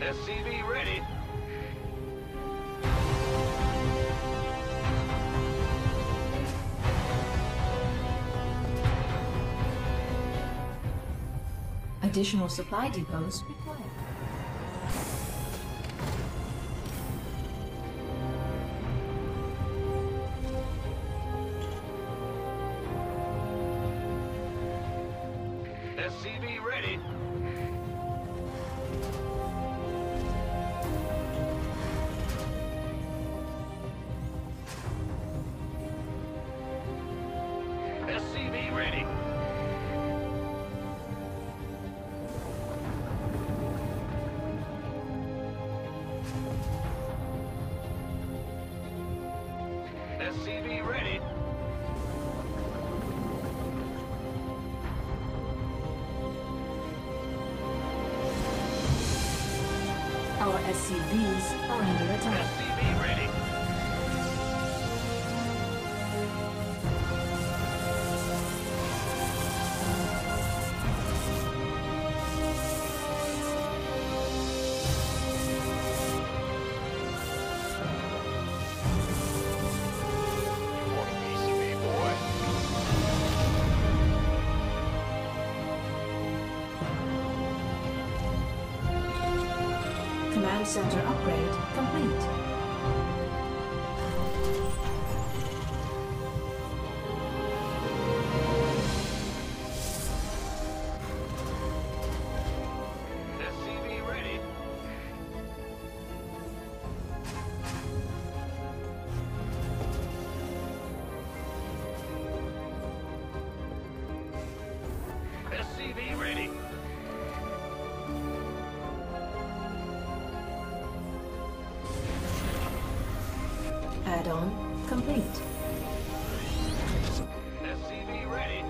SCV ready. Additional supply depots required. Our SCVs are under attack. Command center upgrade complete. Add-on complete. SCV ready.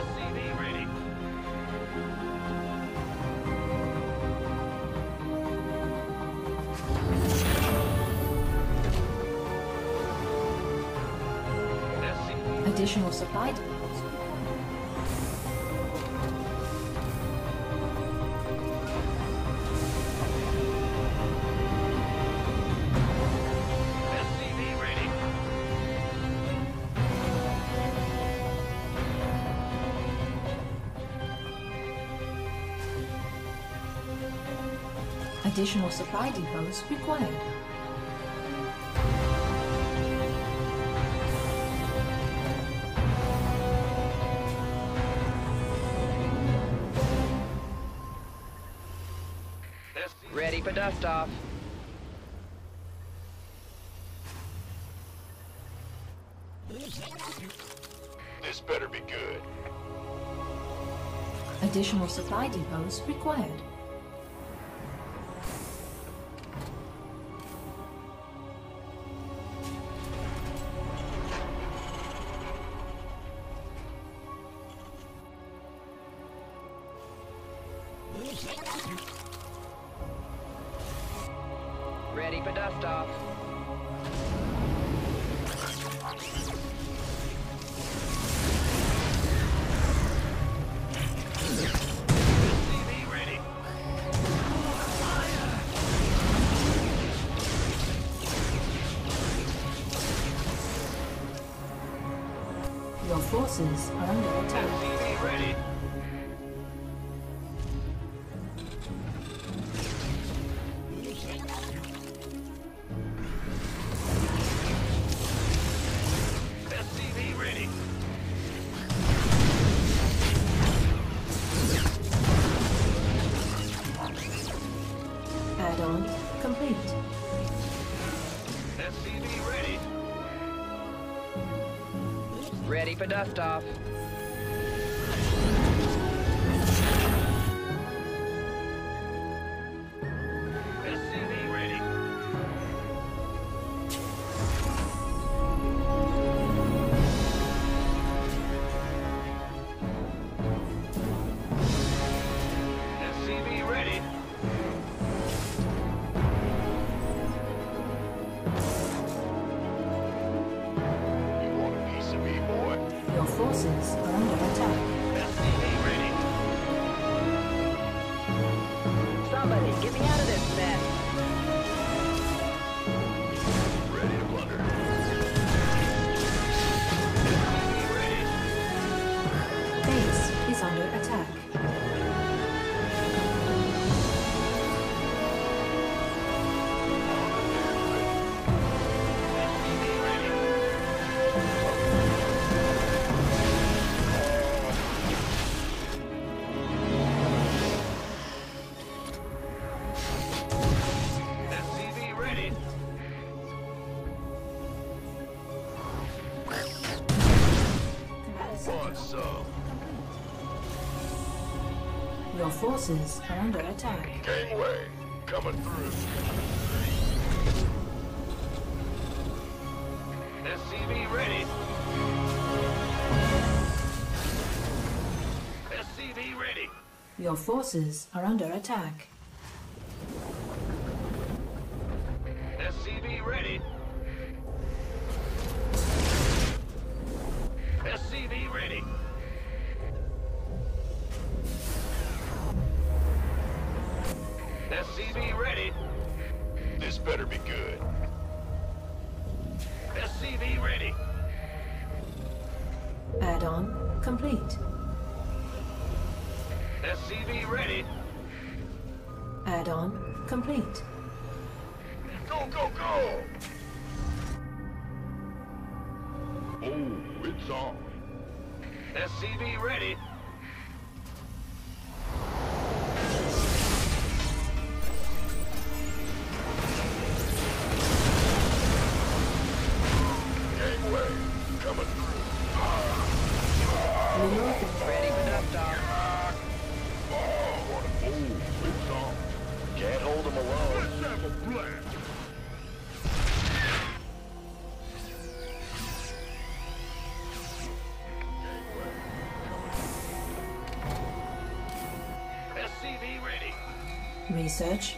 SCV ready. Additional supply Additional supply depots required. Ready for dust off. This better be good. Additional supply depots required. Ready for dust off. Your forces are under attack. Ready for dust off. Get me out of this mess. Forces are under attack. Gangway, coming through. SCV ready. SCV ready. Your forces are under attack. SCV ready. SCV ready. Better be good. SCV ready. Add-on complete. SCV ready. Add-on complete. Go, go, go! Oh, it's on. SCV ready. Research